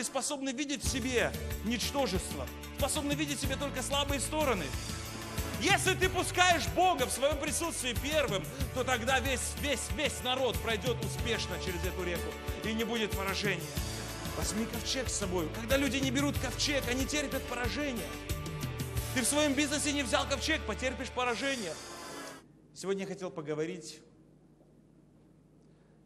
Люди способны видеть в себе ничтожество, способны видеть в себе только слабые стороны. Если ты пускаешь Бога в своем присутствии первым, то тогда весь, весь, весь народ пройдет успешно через эту реку и не будет поражения. Возьми ковчег с собой. Когда люди не берут ковчег, они терпят поражение. Ты в своем бизнесе не взял ковчег, потерпишь поражение. Сегодня я хотел поговорить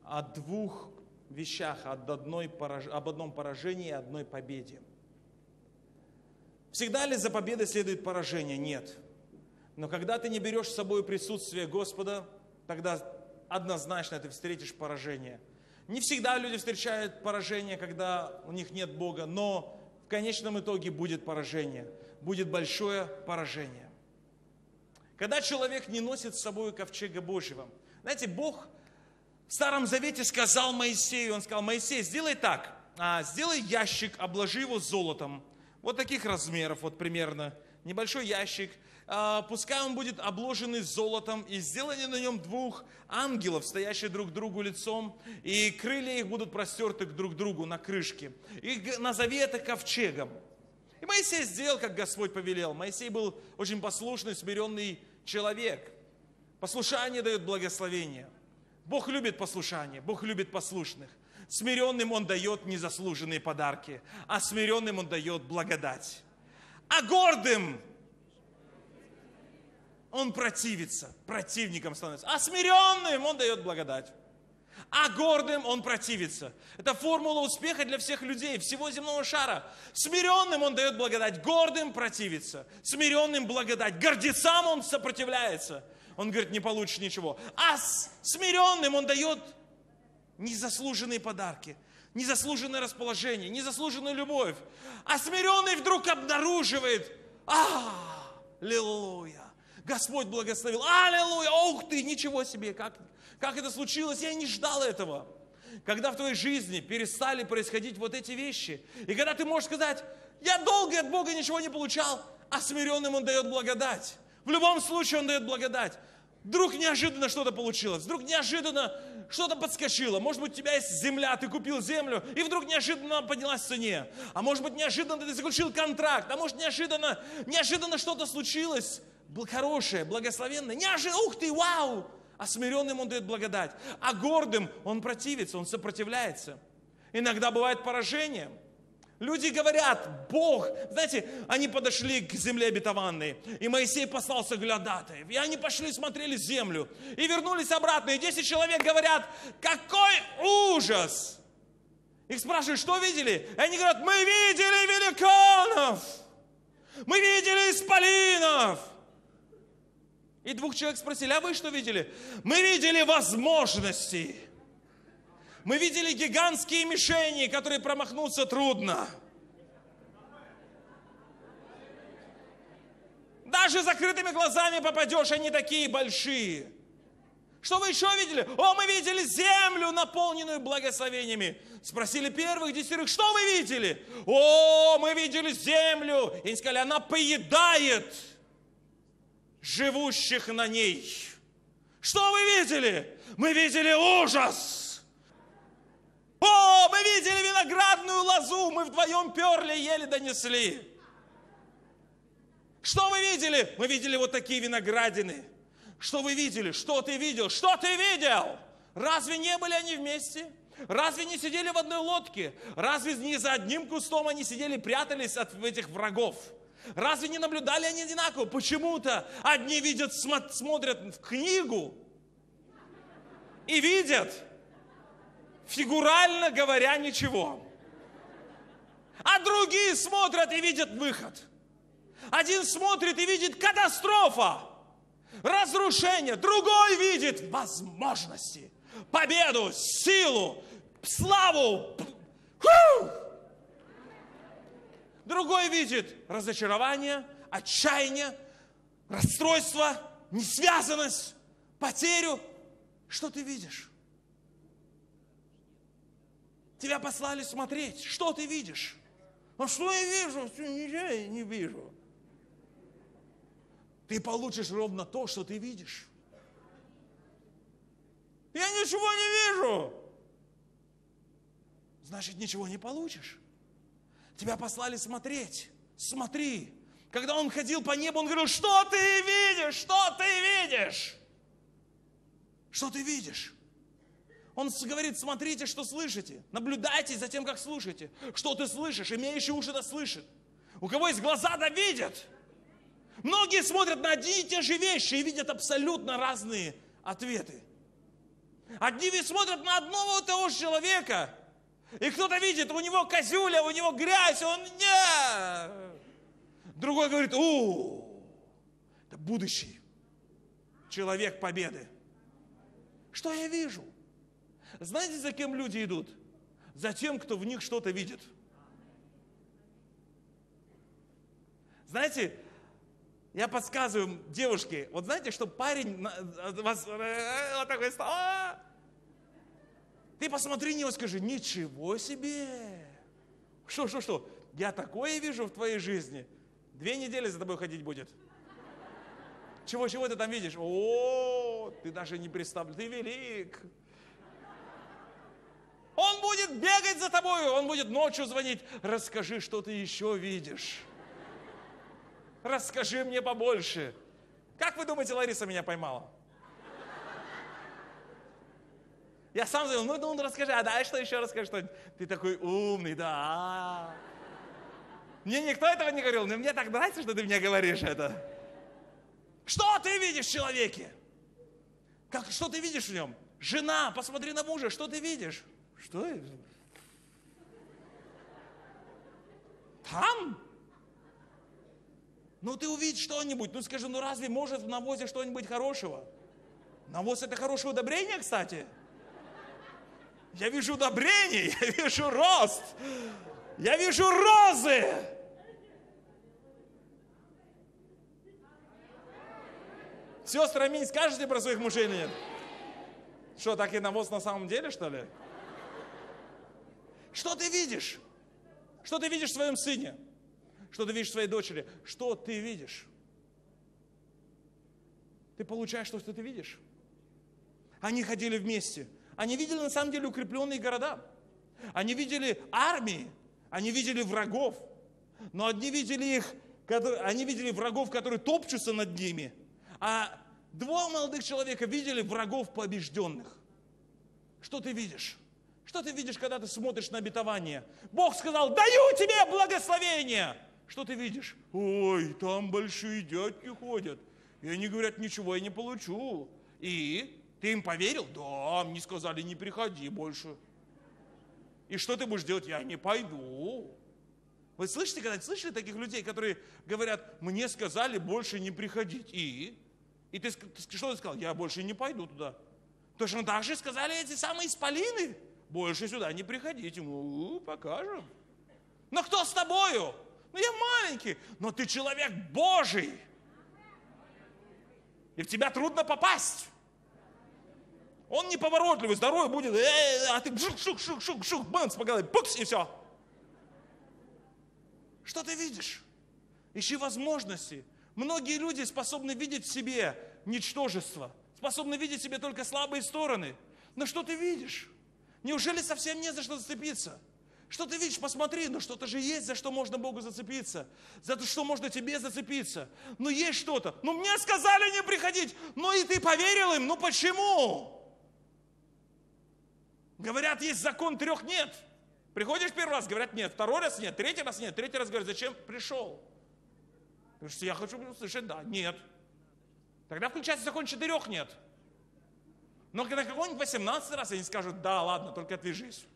о двух вещах, об, одной, об одном поражении и одной победе. Всегда ли за победой следует поражение? Нет. Но когда ты не берешь с собой присутствие Господа, тогда однозначно ты встретишь поражение. Не всегда люди встречают поражение, когда у них нет Бога, но в конечном итоге будет поражение, будет большое поражение. Когда человек не носит с собой ковчега Божьего, знаете, Бог в Старом Завете сказал Моисею, он сказал, Моисей, сделай так, а, сделай ящик, обложи его золотом, вот таких размеров, вот примерно, небольшой ящик, а, пускай он будет обложенный золотом, и сделание на нем двух ангелов, стоящих друг другу лицом, и крылья их будут простерты друг к другу на крышке. И назови это ковчегом. И Моисей сделал, как Господь повелел. Моисей был очень послушный, смиренный человек. Послушание дает благословение. Бог любит послушание, Бог любит послушных. Смиренным Он дает незаслуженные подарки, а смиренным Он дает благодать. А гордым он противится, противником становится. А смиренным он дает благодать. А гордым он противится. Это формула успеха для всех людей, всего земного шара. Смиренным он дает благодать, гордым противится. Смиренным благодать, гордецам он сопротивляется. Он говорит, не получишь ничего. А смиренным он дает незаслуженные подарки, незаслуженное расположение, незаслуженную любовь. А смиренный вдруг обнаруживает, а, аллилуйя, Господь благословил. Аллилуйя! Ух ты, ничего себе! Как, как это случилось? Я не ждал этого. Когда в твоей жизни перестали происходить вот эти вещи, и когда ты можешь сказать, я долго от Бога ничего не получал, а смиренным Он дает благодать. В любом случае Он дает благодать. Вдруг неожиданно что-то получилось, вдруг неожиданно что-то подскочило. Может быть, у тебя есть земля, ты купил землю, и вдруг неожиданно поднялась в цене. А может быть, неожиданно ты заключил контракт, а может, неожиданно, неожиданно что-то случилось хорошее, благословенное. Неожиданно, ух ты, вау! А смиренным он дает благодать. А гордым он противится, он сопротивляется. Иногда бывает поражение. Люди говорят, Бог, знаете, они подошли к земле обетованной, и Моисей послал соглядатаев, и они пошли, смотрели землю, и вернулись обратно, и 10 человек говорят, какой ужас! Их спрашивают, что видели? И они говорят, мы видели великанов, мы видели исполинов, и двух человек спросили, а вы что видели? Мы видели возможности. Мы видели гигантские мишени, которые промахнуться трудно. Даже закрытыми глазами попадешь, они такие большие. Что вы еще видели? О, мы видели землю, наполненную благословениями. Спросили первых десятерых, что вы видели? О, мы видели землю. И они сказали, она поедает живущих на ней. Что вы видели? Мы видели ужас. О, мы видели виноградную лозу, мы вдвоем перли, еле донесли. Что вы видели? Мы видели вот такие виноградины. Что вы видели? Что ты видел? Что ты видел? Разве не были они вместе? Разве не сидели в одной лодке? Разве не за одним кустом они сидели, прятались от этих врагов? Разве не наблюдали они одинаково? Почему-то одни видят, смотрят в книгу и видят, фигурально говоря, ничего. А другие смотрят и видят выход. Один смотрит и видит катастрофа, разрушение. Другой видит возможности, победу, силу, славу. Фу! Другой видит разочарование, отчаяние, расстройство, несвязанность, потерю. Что ты видишь? Тебя послали смотреть. Что ты видишь? А что я вижу? Ничего я не вижу. Ты получишь ровно то, что ты видишь. Я ничего не вижу. значит ничего не получишь. Тебя послали смотреть. Смотри. Когда он ходил по небу, он говорил, что ты видишь? Что ты видишь? Что ты видишь? Он говорит, смотрите, что слышите. Наблюдайте за тем, как слушаете. Что ты слышишь? Имеющий уши да слышит. У кого есть глаза, да видят. Многие смотрят на одни и те же вещи и видят абсолютно разные ответы. Одни смотрят на одного и того же человека, и кто-то видит, у него козюля, у него грязь, он не. Другой говорит, у, это будущий человек победы. Что я вижу? Знаете, за кем люди идут? За тем, кто в них что-то видит. Знаете, я подсказываю девушке, вот знаете, что парень вас э, вот такой стал, «А!» ты посмотри на него, скажи, ничего себе. Что, что, что? Я такое вижу в твоей жизни. Две недели за тобой ходить будет. Чего, чего ты там видишь? О, ты даже не представляешь, ты велик. Бегать за тобой, он будет ночью звонить. Расскажи, что ты еще видишь. Расскажи мне побольше. Как вы думаете, Лариса меня поймала? Я сам сказал, ну, ну, расскажи, а дай что еще расскажи что -нибудь. Ты такой умный, да. Мне никто этого не говорил, но мне так нравится, что ты мне говоришь это. Что ты видишь в человеке? Как, что ты видишь в нем? Жена, посмотри на мужа, что ты видишь? Что? Там? Ну ты увидишь что-нибудь, ну скажи, ну разве может в навозе что-нибудь хорошего? Навоз это хорошее удобрение, кстати. Я вижу удобрение, я вижу рост, я вижу розы. Сестры, аминь, скажете про своих мужей или нет? Что, так и навоз на самом деле, что ли? Что ты видишь? Что ты видишь в своем сыне? Что ты видишь в своей дочери? Что ты видишь? Ты получаешь то, что ты видишь. Они ходили вместе. Они видели на самом деле укрепленные города. Они видели армии. Они видели врагов. Но одни видели их, они видели врагов, которые топчутся над ними. А два молодых человека видели врагов побежденных. Что ты видишь? Что ты видишь, когда ты смотришь на обетование? Бог сказал, даю тебе благословение. Что ты видишь? Ой, там большие дядьки ходят. И они говорят, ничего я не получу. И ты им поверил? Да, мне сказали, не приходи больше. И что ты будешь делать? Я не пойду. Вы слышите, когда слышали таких людей, которые говорят, мне сказали больше не приходить. И? И ты, что ты сказал? Я больше не пойду туда. Точно так же сказали эти самые исполины. Больше сюда не приходите. Ну, покажем. Но кто с тобою? Ну, я маленький, но ты человек Божий. И в тебя трудно попасть. Он неповоротливый, здоровый будет, э, а ты шук, шук, шук, шук, шук, бэнс по голове, пукс, и все. Что ты видишь? Ищи возможности. Многие люди способны видеть в себе ничтожество, способны видеть в себе только слабые стороны. Но что ты видишь? Неужели совсем не за что зацепиться? Что ты видишь? Посмотри, ну что-то же есть, за что можно Богу зацепиться. За то, что можно тебе зацепиться. Ну есть что-то. Ну мне сказали не приходить. Ну и ты поверил им. Ну почему? Говорят, есть закон трех нет. Приходишь первый раз, говорят нет. Второй раз нет. Третий раз нет. Третий раз говорят, зачем пришел? Потому что я хочу услышать да. Нет. Тогда включается закон четырех нет. Но на какой-нибудь 18 раз они скажут, да, ладно, только отвяжись.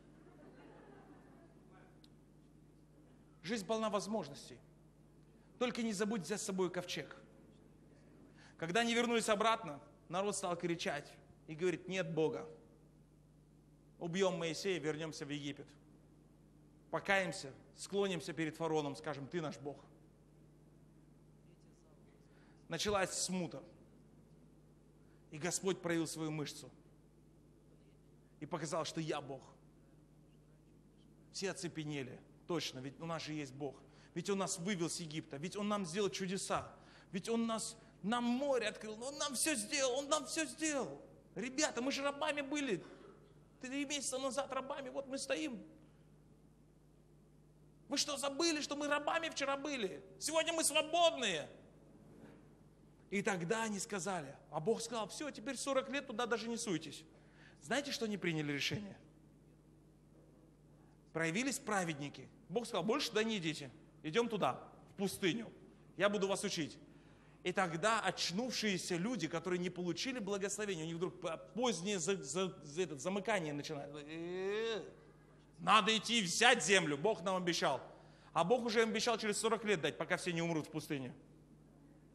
Жизнь полна возможностей. Только не забудь взять с собой ковчег. Когда они вернулись обратно, народ стал кричать и говорит, нет Бога. Убьем Моисея, вернемся в Египет. Покаемся, склонимся перед фараоном, скажем, ты наш Бог. Началась смута. И Господь проявил свою мышцу. И показал, что я Бог. Все оцепенели. Точно, ведь у нас же есть Бог. Ведь Он нас вывел с Египта. Ведь Он нам сделал чудеса. Ведь Он нас, нам море открыл. Он нам все сделал. Он нам все сделал. Ребята, мы же рабами были. Три месяца назад рабами. Вот мы стоим. Вы что, забыли, что мы рабами вчера были? Сегодня мы свободные. И тогда они сказали, а Бог сказал, все, теперь 40 лет туда даже не суетесь. Знаете, что они приняли решение? Проявились праведники. Бог сказал, больше туда не идите. Идем туда, в пустыню. Я буду вас учить. И тогда очнувшиеся люди, которые не получили благословения, у них вдруг позднее за, за, за этот, замыкание начинает. Э, надо идти взять землю, Бог нам обещал. А Бог уже обещал через 40 лет дать, пока все не умрут в пустыне.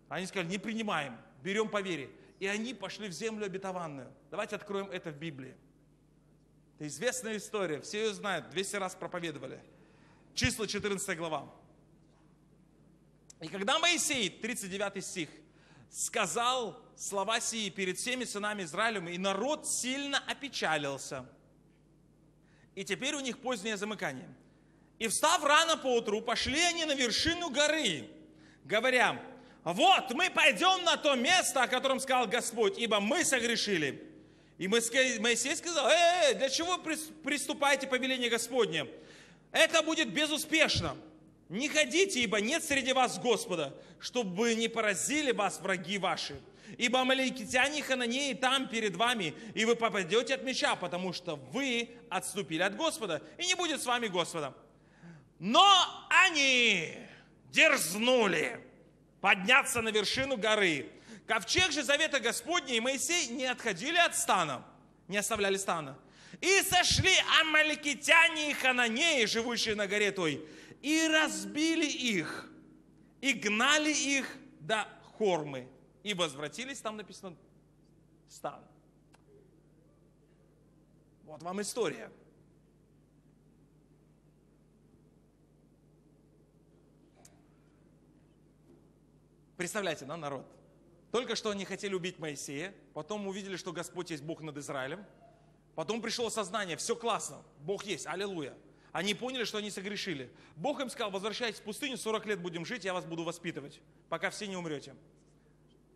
Они сказали, не принимаем, берем по вере. И они пошли в землю обетованную. Давайте откроем это в Библии. Это известная история, все ее знают, 200 раз проповедовали. Числа 14 глава. И когда Моисей, 39 стих, сказал слова сии перед всеми сынами Израилем, и народ сильно опечалился. И теперь у них позднее замыкание. И встав рано по утру, пошли они на вершину горы, говоря, вот мы пойдем на то место, о котором сказал Господь, ибо мы согрешили. И Моисей сказал, э, э, для чего приступаете по велению Господне? Это будет безуспешно. Не ходите, ибо нет среди вас Господа, чтобы не поразили вас враги ваши. Ибо амаликитяне и хананеи там перед вами, и вы попадете от меча, потому что вы отступили от Господа, и не будет с вами Господа. Но они дерзнули подняться на вершину горы. Ковчег же завета Господня и Моисей не отходили от стана, не оставляли стана. И сошли амаликитяне и хананеи, живущие на горе той, и разбили их, и гнали их до Хормы. И возвратились, там написано, стан. Вот вам история. Представляете, да, народ? Только что они хотели убить Моисея, потом увидели, что Господь есть Бог над Израилем, потом пришло сознание, все классно, Бог есть, аллилуйя. Они поняли, что они согрешили. Бог им сказал, возвращайтесь в пустыню, 40 лет будем жить, я вас буду воспитывать, пока все не умрете.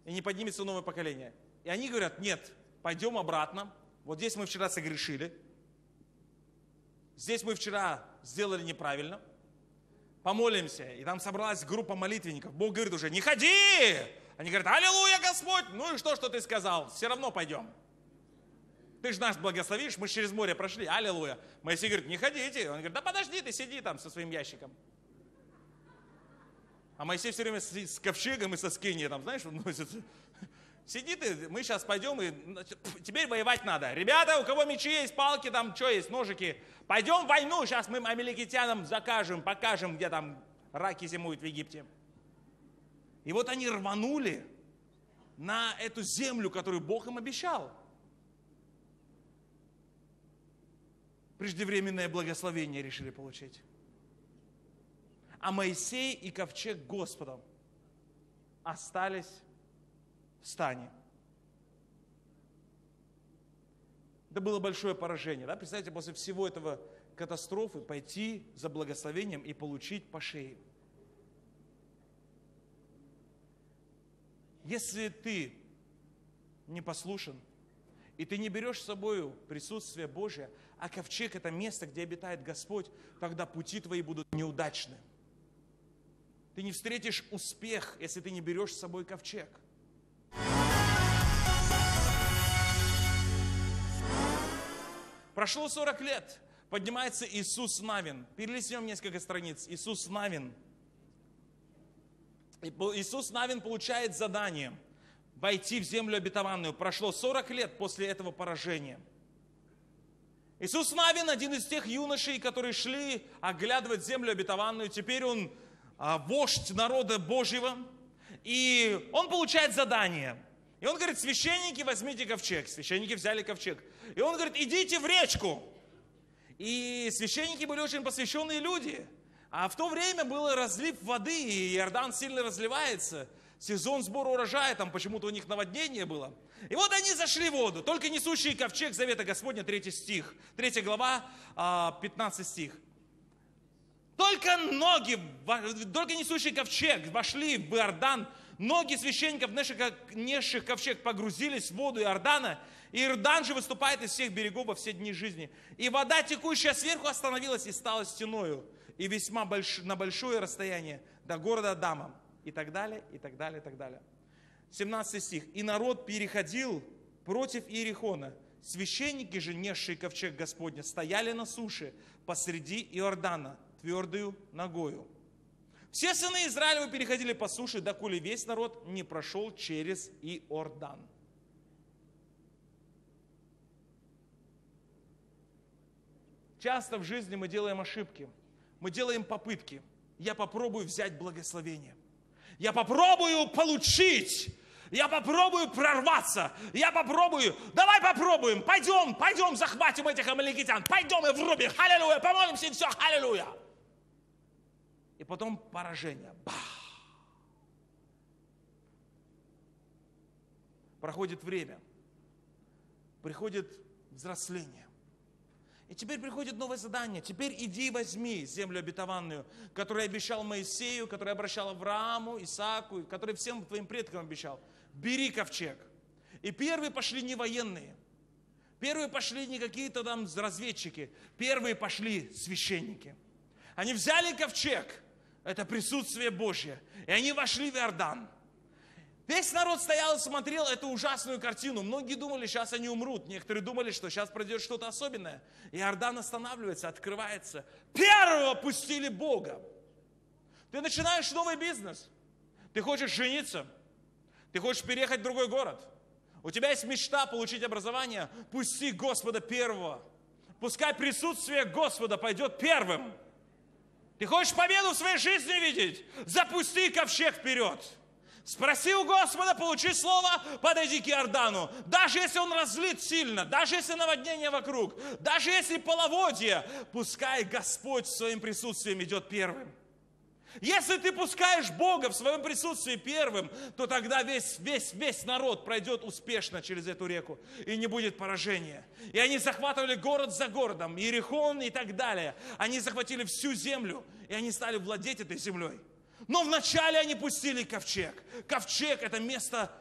И не поднимется новое поколение. И они говорят, нет, пойдем обратно. Вот здесь мы вчера согрешили. Здесь мы вчера сделали неправильно помолимся. И там собралась группа молитвенников. Бог говорит уже, не ходи! Они говорят, аллилуйя, Господь! Ну и что, что ты сказал? Все равно пойдем. Ты же нас благословишь, мы через море прошли, аллилуйя. Моисей говорит, не ходите. Он говорит, да подожди, ты сиди там со своим ящиком. А Моисей все время с ковчегом и со скиньей, там, знаешь, носится. Сиди ты, мы сейчас пойдем, и теперь воевать надо. Ребята, у кого мечи есть, палки, там, что есть, ножики, пойдем в войну, сейчас мы амеликитянам закажем, покажем, где там раки зимуют в Египте. И вот они рванули на эту землю, которую Бог им обещал. Преждевременное благословение решили получить. А Моисей и ковчег Господом остались стане. Это было большое поражение. Да? Представьте, после всего этого катастрофы пойти за благословением и получить по шее. Если ты не послушен, и ты не берешь с собой присутствие Божие, а ковчег – это место, где обитает Господь, тогда пути твои будут неудачны. Ты не встретишь успех, если ты не берешь с собой ковчег – Прошло 40 лет, поднимается Иисус Навин. Перелистнем несколько страниц. Иисус Навин. Иисус Навин получает задание войти в землю обетованную. Прошло 40 лет после этого поражения. Иисус Навин один из тех юношей, которые шли оглядывать землю обетованную. Теперь он а, вождь народа Божьего. И он получает задание. И он говорит, священники, возьмите ковчег. Священники взяли ковчег. И он говорит, идите в речку. И священники были очень посвященные люди. А в то время был разлив воды, и Иордан сильно разливается. Сезон сбора урожая, там почему-то у них наводнение было. И вот они зашли в воду, только несущий ковчег Завета Господня, 3 стих, 3 глава, 15 а, стих. Только ноги, только несущий ковчег вошли в Иордан, ноги священников, несших ковчег, погрузились в воду Иордана, и Иордан же выступает из всех берегов во все дни жизни. И вода, текущая сверху, остановилась и стала стеною. и весьма больш, на большое расстояние до города Адама. И так далее, и так далее, и так далее. 17 стих. «И народ переходил против Иерихона. Священники же, несшие ковчег Господня, стояли на суше посреди Иордана, твердую ногою. Все сыны Израилевы переходили по суше, доколе весь народ не прошел через Иордан. Часто в жизни мы делаем ошибки, мы делаем попытки. Я попробую взять благословение. Я попробую получить. Я попробую прорваться. Я попробую. Давай попробуем. Пойдем, пойдем захватим этих амаликитян. Пойдем и врубим. Аллилуйя. Помолимся и все. Аллилуйя. И потом поражение. Бах. Проходит время. Приходит взросление. И теперь приходит новое задание. Теперь иди возьми землю обетованную, которую обещал Моисею, которую обращал Аврааму, Исааку, который всем твоим предкам обещал. Бери ковчег. И первые пошли не военные. Первые пошли не какие-то там разведчики. Первые пошли священники. Они взяли ковчег. Это присутствие Божье. И они вошли в Иордан. Весь народ стоял и смотрел эту ужасную картину. Многие думали, сейчас они умрут. Некоторые думали, что сейчас пройдет что-то особенное. И Иордан останавливается, открывается. Первого пустили Бога. Ты начинаешь новый бизнес. Ты хочешь жениться. Ты хочешь переехать в другой город. У тебя есть мечта получить образование. Пусти Господа первого. Пускай присутствие Господа пойдет первым. Ты хочешь победу в своей жизни видеть? Запусти ковчег вперед. Спроси у Господа, получи слово, подойди к Иордану. Даже если он разлит сильно, даже если наводнение вокруг, даже если половодье, пускай Господь своим присутствием идет первым. Если ты пускаешь Бога в своем присутствии первым, то тогда весь, весь, весь народ пройдет успешно через эту реку, и не будет поражения. И они захватывали город за городом, Иерихон и так далее. Они захватили всю землю, и они стали владеть этой землей. Но вначале они пустили ковчег. Ковчег – это место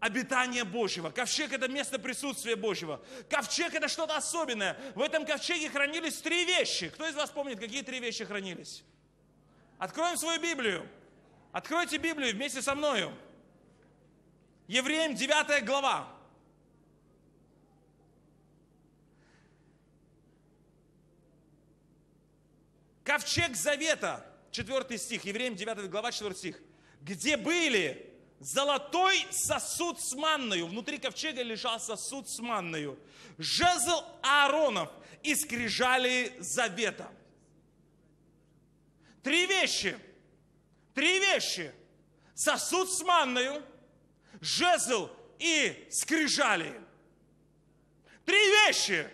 обитания Божьего. Ковчег – это место присутствия Божьего. Ковчег – это что-то особенное. В этом ковчеге хранились три вещи. Кто из вас помнит, какие три вещи хранились? Откроем свою Библию. Откройте Библию вместе со мною. Евреям 9 глава. Ковчег Завета – 4 стих, Евреям 9 глава, 4 стих. Где были золотой сосуд с манною, внутри ковчега лежал сосуд с манною, жезл Ааронов и скрижали завета. Три вещи, три вещи. Сосуд с манною, жезл и скрижали. Три вещи,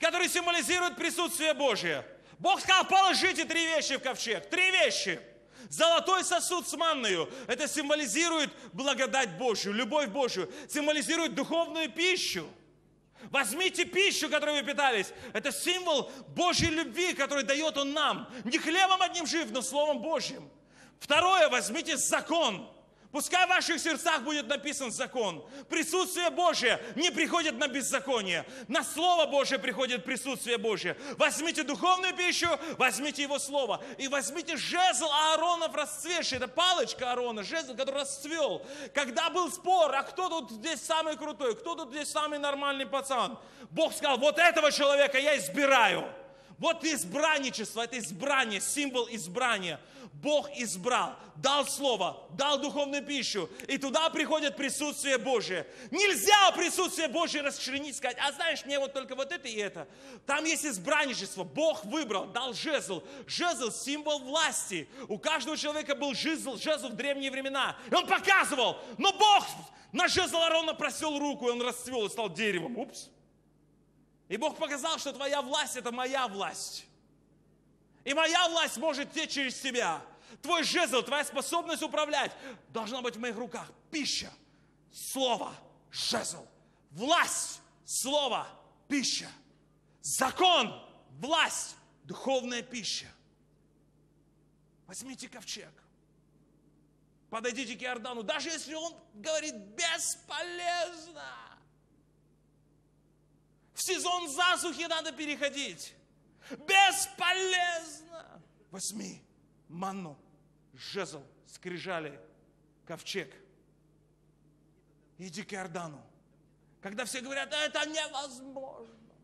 которые символизируют присутствие Божие – Бог сказал, положите три вещи в ковчег. Три вещи. Золотой сосуд с манною. Это символизирует благодать Божью, любовь Божью. Символизирует духовную пищу. Возьмите пищу, которой вы питались. Это символ Божьей любви, который дает Он нам. Не хлебом одним жив, но Словом Божьим. Второе, возьмите закон. Пускай в ваших сердцах будет написан закон. Присутствие Божие не приходит на беззаконие. На Слово Божие приходит присутствие Божие. Возьмите духовную пищу, возьмите Его Слово. И возьмите жезл Ааронов расцветший. Это палочка Аарона, жезл, который расцвел. Когда был спор, а кто тут здесь самый крутой, кто тут здесь самый нормальный пацан? Бог сказал, вот этого человека я избираю. Вот избранничество, это избрание, символ избрания. Бог избрал, дал слово, дал духовную пищу, и туда приходит присутствие Божие. Нельзя присутствие Божие расчленить, сказать, а знаешь, мне вот только вот это и это. Там есть избранничество, Бог выбрал, дал жезл. Жезл – символ власти. У каждого человека был жезл, жезл в древние времена. И он показывал, но Бог на жезл Аарона просил руку, и он расцвел и стал деревом. Упс. И Бог показал, что твоя власть – это моя власть. И моя власть может течь через тебя. Твой жезл, твоя способность управлять должна быть в моих руках. Пища, слово, жезл. Власть, слово, пища. Закон, власть, духовная пища. Возьмите ковчег. Подойдите к Иордану, даже если он говорит бесполезно. В сезон засухи надо переходить. Бесполезно. Возьми манну, жезл, скрижали, ковчег. Иди к Иордану. Когда все говорят, «А это невозможно.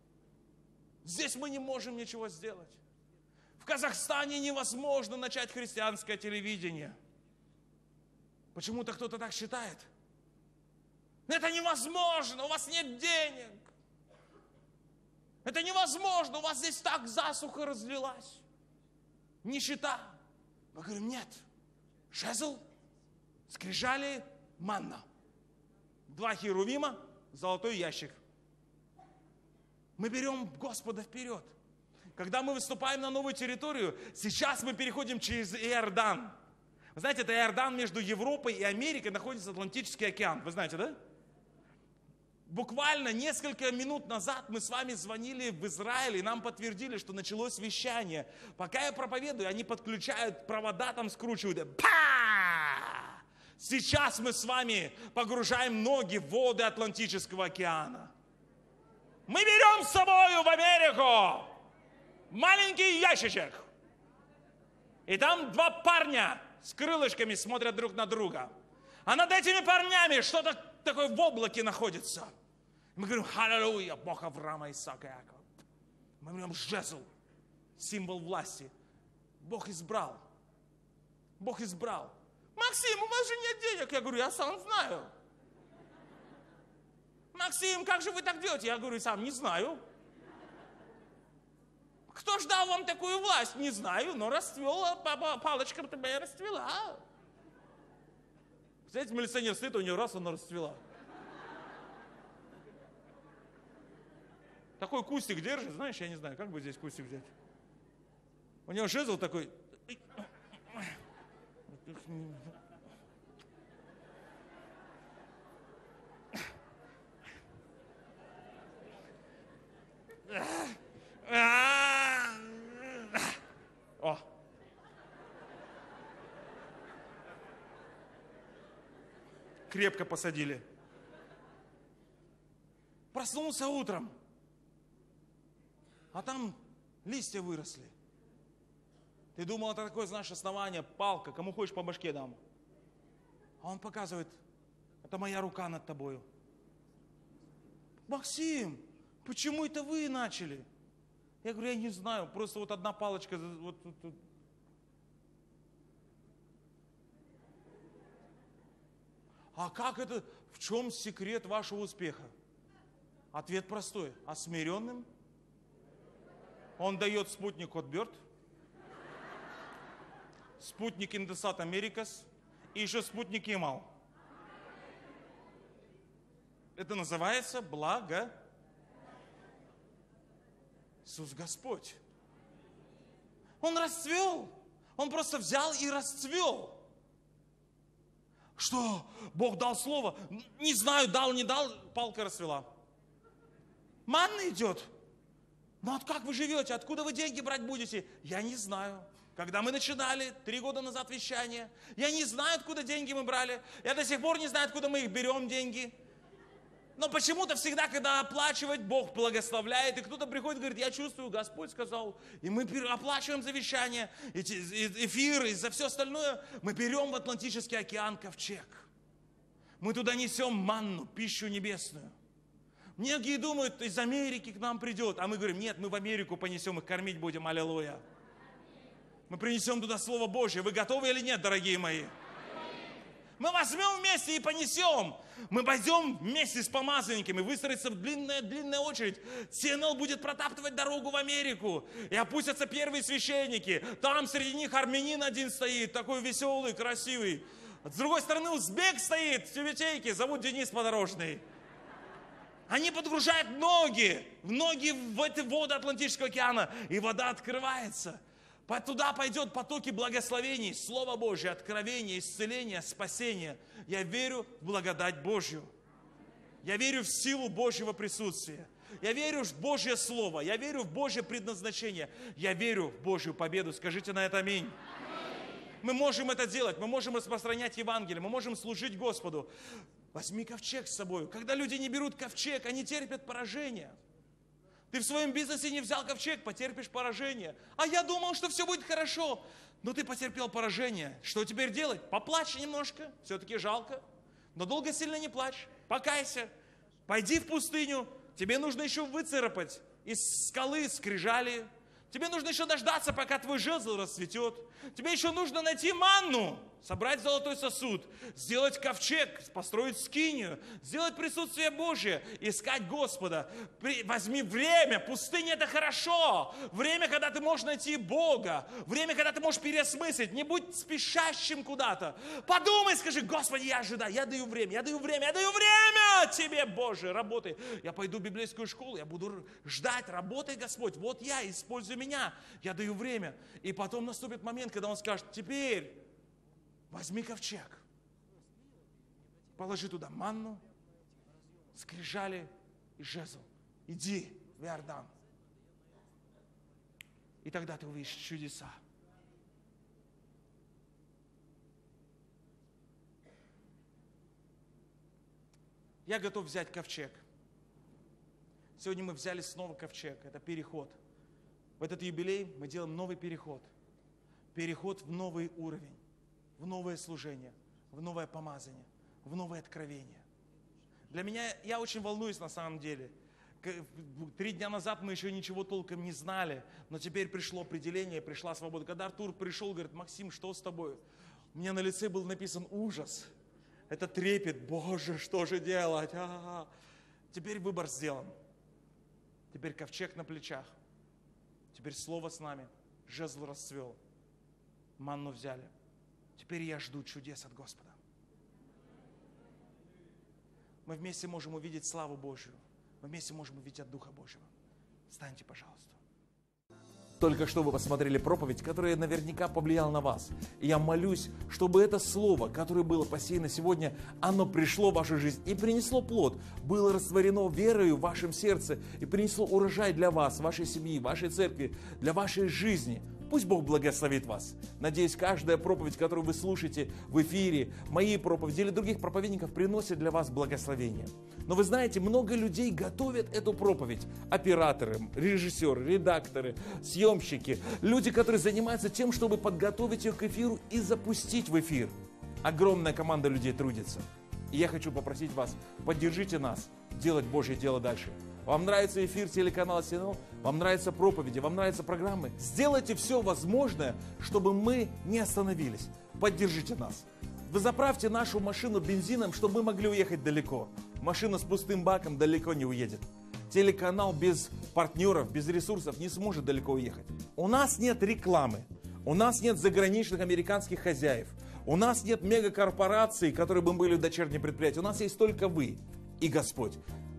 Здесь мы не можем ничего сделать. В Казахстане невозможно начать христианское телевидение. Почему-то кто-то так считает. Это невозможно, у вас нет денег. Это невозможно, у вас здесь так засуха разлилась. Нищета. Мы говорим, нет. Жезл, скрижали, манна. Два херувима, золотой ящик. Мы берем Господа вперед. Когда мы выступаем на новую территорию, сейчас мы переходим через Иордан. Вы знаете, это Иордан между Европой и Америкой находится Атлантический океан. Вы знаете, да? Буквально несколько минут назад мы с вами звонили в Израиль, и нам подтвердили, что началось вещание. Пока я проповедую, они подключают провода, там скручивают. Па! Сейчас мы с вами погружаем ноги в воды Атлантического океана. Мы берем с собой в Америку маленький ящичек. И там два парня с крылышками смотрят друг на друга. А над этими парнями что-то такое в облаке находится. Мы говорим, аллилуйя, Бог Авраама, Исаака, Иакова. Мы берем жезл, символ власти. Бог избрал. Бог избрал. Максим, у вас же нет денег. Я говорю, я сам знаю. Максим, как же вы так делаете? Я говорю, сам не знаю. Кто ж дал вам такую власть? Не знаю, но расцвела, палочка тебя расцвела. Знаете, милиционер стоит, у него раз она расцвела. Такой кустик держит, знаешь, я не знаю, как бы здесь кустик взять. У него жезл такой. О. Крепко посадили. Проснулся утром, а там листья выросли. Ты думал, это такое, знаешь, основание, палка, кому хочешь по башке дам. А он показывает, это моя рука над тобою. Максим, почему это вы начали? Я говорю, я не знаю, просто вот одна палочка, вот, вот, вот. А как это, в чем секрет вашего успеха? Ответ простой. А смиренным он дает спутник Бёрд, спутник Индесат Америкас и еще спутник Ямал. Это называется благо Иисус Господь. Он расцвел. Он просто взял и расцвел. Что? Бог дал слово. Не знаю, дал, не дал, палка расцвела. Манна идет. Ну вот как вы живете? Откуда вы деньги брать будете? Я не знаю. Когда мы начинали три года назад вещание, я не знаю, откуда деньги мы брали. Я до сих пор не знаю, откуда мы их берем, деньги. Но почему-то всегда, когда оплачивать, Бог благословляет, и кто-то приходит и говорит, я чувствую, Господь сказал, и мы оплачиваем завещание, эфир, и за все остальное, мы берем в Атлантический океан ковчег. Мы туда несем манну, пищу небесную. Многие думают, из Америки к нам придет, а мы говорим, нет, мы в Америку понесем их, кормить будем, аллилуйя. Мы принесем туда Слово Божье. Вы готовы или нет, дорогие мои? Мы возьмем вместе и понесем. Мы пойдем вместе с помазанниками, выстроится длинная-длинная очередь. ЦНЛ будет протаптывать дорогу в Америку. И опустятся первые священники. Там среди них армянин один стоит, такой веселый, красивый. С другой стороны узбек стоит в тюбетейке, зовут Денис Подорожный. Они подгружают ноги, ноги в эти воды Атлантического океана, и вода открывается. Туда пойдет потоки благословений, Слово Божье, откровение, исцеление, спасение. Я верю в благодать Божью. Я верю в силу Божьего присутствия. Я верю в Божье Слово. Я верю в Божье предназначение. Я верю в Божью победу. Скажите на это аминь. Мы можем это делать. Мы можем распространять Евангелие. Мы можем служить Господу. Возьми ковчег с собой. Когда люди не берут ковчег, они терпят поражение. Ты в своем бизнесе не взял ковчег, потерпишь поражение. А я думал, что все будет хорошо. Но ты потерпел поражение. Что теперь делать? Поплачь немножко, все-таки жалко. Но долго сильно не плачь. Покайся. Пойди в пустыню. Тебе нужно еще выцарапать из скалы скрижали. Тебе нужно еще дождаться, пока твой жезл расцветет. Тебе еще нужно найти манну собрать золотой сосуд, сделать ковчег, построить скинию, сделать присутствие Божие, искать Господа. Возьми время, пустыня это хорошо. Время, когда ты можешь найти Бога. Время, когда ты можешь переосмыслить. Не будь спешащим куда-то. Подумай, скажи, Господи, я ожидаю, я даю время, я даю время, я даю время тебе, Боже, работай. Я пойду в библейскую школу, я буду ждать, работай, Господь. Вот я, используй меня. Я даю время. И потом наступит момент, когда Он скажет, теперь Возьми ковчег, положи туда манну, скрижали и жезл. Иди в Иордан. И тогда ты увидишь чудеса. Я готов взять ковчег. Сегодня мы взяли снова ковчег. Это переход. В этот юбилей мы делаем новый переход. Переход в новый уровень в новое служение, в новое помазание, в новое откровение. Для меня, я очень волнуюсь на самом деле. Три дня назад мы еще ничего толком не знали, но теперь пришло определение, пришла свобода. Когда Артур пришел, говорит, Максим, что с тобой? У меня на лице был написан ужас. Это трепет, Боже, что же делать? А-а-а. Теперь выбор сделан. Теперь ковчег на плечах. Теперь слово с нами. Жезл расцвел. Манну взяли. Теперь я жду чудес от Господа. Мы вместе можем увидеть славу Божью. Мы вместе можем увидеть от Духа Божьего. Встаньте, пожалуйста. Только что вы посмотрели проповедь, которая наверняка повлияла на вас. И я молюсь, чтобы это слово, которое было посеяно сегодня, оно пришло в вашу жизнь и принесло плод, было растворено верою в вашем сердце и принесло урожай для вас, вашей семьи, вашей церкви, для вашей жизни – Пусть Бог благословит вас. Надеюсь, каждая проповедь, которую вы слушаете в эфире, мои проповеди или других проповедников, приносит для вас благословение. Но вы знаете, много людей готовят эту проповедь. Операторы, режиссеры, редакторы, съемщики, люди, которые занимаются тем, чтобы подготовить ее к эфиру и запустить в эфир. Огромная команда людей трудится. И я хочу попросить вас, поддержите нас делать Божье дело дальше. Вам нравится эфир телеканала СНЛ? Вам нравятся проповеди? Вам нравятся программы? Сделайте все возможное, чтобы мы не остановились. Поддержите нас. Вы заправьте нашу машину бензином, чтобы мы могли уехать далеко. Машина с пустым баком далеко не уедет. Телеканал без партнеров, без ресурсов не сможет далеко уехать. У нас нет рекламы. У нас нет заграничных американских хозяев. У нас нет мегакорпораций, которые бы были дочерние предприятия. У нас есть только вы и Господь.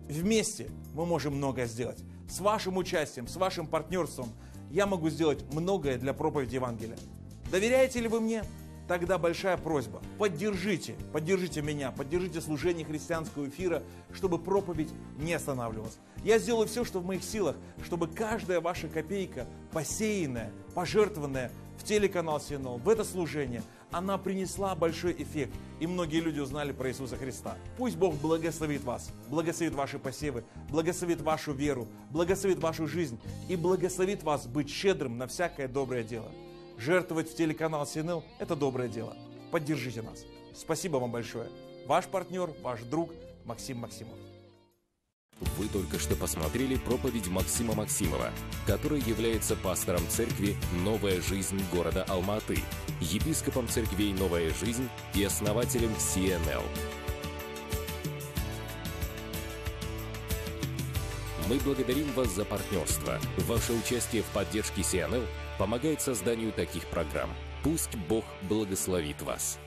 Вместе мы можем многое сделать. С вашим участием, с вашим партнерством я могу сделать многое для проповеди Евангелия. Доверяете ли вы мне? Тогда большая просьба. Поддержите, поддержите меня, поддержите служение христианского эфира, чтобы проповедь не останавливалась. Я сделаю все, что в моих силах, чтобы каждая ваша копейка, посеянная, пожертвованная в телеканал Синол, в это служение – она принесла большой эффект, и многие люди узнали про Иисуса Христа. Пусть Бог благословит вас, благословит ваши посевы, благословит вашу веру, благословит вашу жизнь и благословит вас быть щедрым на всякое доброе дело. Жертвовать в телеканал СНЛ – это доброе дело. Поддержите нас. Спасибо вам большое. Ваш партнер, ваш друг Максим Максимов. Вы только что посмотрели проповедь Максима Максимова, который является пастором церкви «Новая жизнь» города Алматы, епископом церквей «Новая жизнь» и основателем CNL. Мы благодарим вас за партнерство. Ваше участие в поддержке CNL помогает созданию таких программ. Пусть Бог благословит вас.